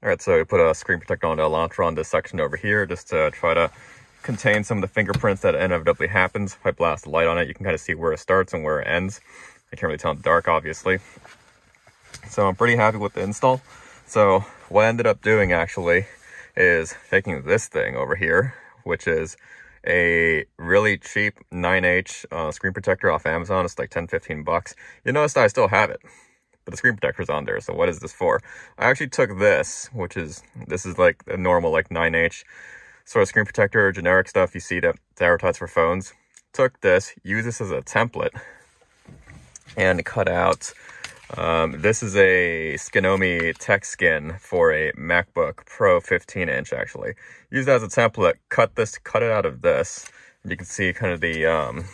All right, so we put a screen protector on the Elantra on this section over here just to try to contain some of the fingerprints that inevitably happens. If I blast light on it, you can kind of see where it starts and where it ends. I can't really tell in the dark, obviously. So I'm pretty happy with the install. So what I ended up doing actually is taking this thing over here, which is a really cheap 9H uh, screen protector off Amazon. It's like 10, 15 bucks. You notice I still have it, but the screen protector's on there. So what is this for? I actually took this, which is, this is like a normal like 9H sort of screen protector, generic stuff you see that advertised for phones. Took this, used this as a template, and cut out um, this is a Skinomi TechSkin for a MacBook Pro 15 inch actually. Use that as a template, cut this, cut it out of this. You can see kind of the, um,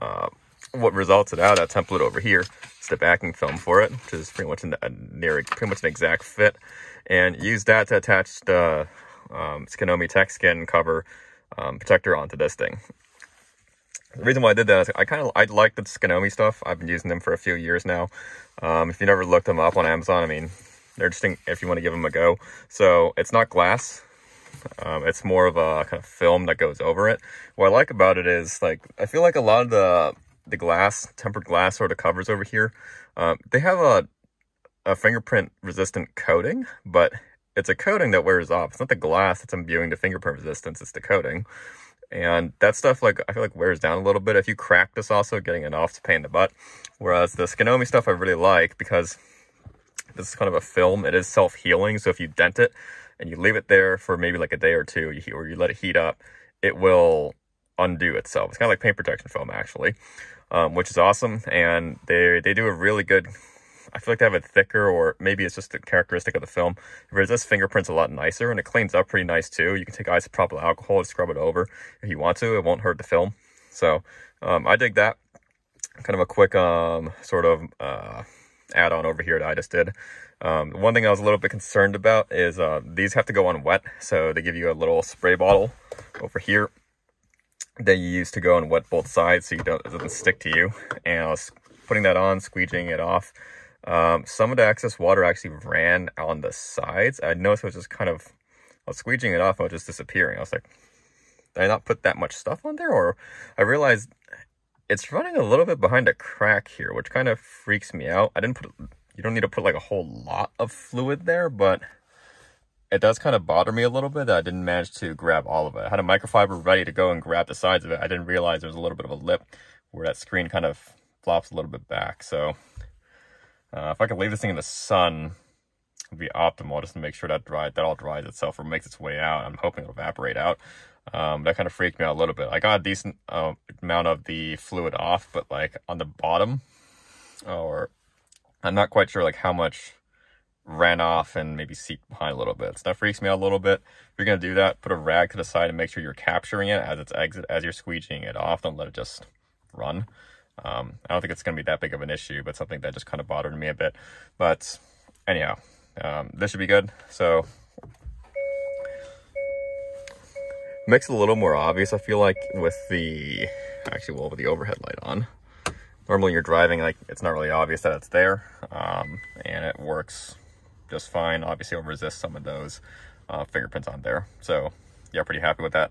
uh, what resulted out of that template over here. It's the backing film for it, which is pretty much an, a near, pretty much an exact fit. And use that to attach the um, Skinomi TechSkin cover um, protector onto this thing. The reason why I did that is I kind of I like the Skinomi stuff. I've been using them for a few years now. Um, if you never looked them up on Amazon, I mean, they're interesting if you want to give them a go. So it's not glass. Um, it's more of a kind of film that goes over it. What I like about it is like I feel like a lot of the the glass, tempered glass sort of covers over here, um, they have a a fingerprint resistant coating, but it's a coating that wears off. It's not the glass that's imbuing the fingerprint resistance, it's the coating. And that stuff, like, I feel like wears down a little bit. If you crack this also, getting it off to pain in the butt. Whereas the Skinomi stuff I really like because this is kind of a film. It is self-healing. So if you dent it and you leave it there for maybe like a day or two, or you let it heat up, it will undo itself. It's kind of like paint protection film, actually, um, which is awesome. And they, they do a really good I feel like they have a thicker, or maybe it's just a characteristic of the film. Whereas this fingerprint's a lot nicer, and it cleans up pretty nice too. You can take isopropyl alcohol and scrub it over if you want to. It won't hurt the film. So um, I dig that. Kind of a quick um, sort of uh, add-on over here that I just did. Um, one thing I was a little bit concerned about is uh, these have to go on wet, so they give you a little spray bottle over here that you use to go on wet both sides so you don't, it doesn't stick to you. And I was putting that on, squeegeeing it off, um, some of the excess water actually ran on the sides. I noticed it was just kind of, I was squeegeeing it off and it was just disappearing. I was like, did I not put that much stuff on there? Or I realized it's running a little bit behind a crack here, which kind of freaks me out. I didn't put, you don't need to put like a whole lot of fluid there, but it does kind of bother me a little bit that I didn't manage to grab all of it. I had a microfiber ready to go and grab the sides of it. I didn't realize there was a little bit of a lip where that screen kind of flops a little bit back. So uh, if I could leave this thing in the sun, would be optimal just to make sure that dry, that all dries itself or makes its way out. I'm hoping it'll evaporate out. Um, that kind of freaked me out a little bit. I got a decent uh, amount of the fluid off, but like on the bottom, or I'm not quite sure like how much ran off and maybe seeped behind a little bit. So that freaks me out a little bit. If you're gonna do that, put a rag to the side and make sure you're capturing it as it's exit as you're squeegeeing it off. Don't let it just run. Um, I don't think it's going to be that big of an issue, but something that just kind of bothered me a bit. But anyhow, um, this should be good. So makes it a little more obvious, I feel like, with the, actually, well, with the overhead light on. Normally you're driving, like, it's not really obvious that it's there, um, and it works just fine. Obviously, it'll resist some of those uh, fingerprints on there. So, yeah, pretty happy with that.